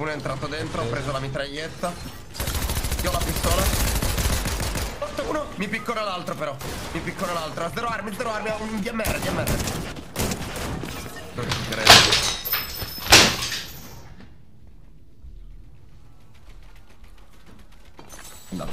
Uno è entrato dentro, ho preso la mitraglietta. Io ho la pistola. Fatto uno, mi piccona l'altro però. Mi piccona l'altro. Zero armi, zero armi, un DMR, DMR. Non ci credo. Andato.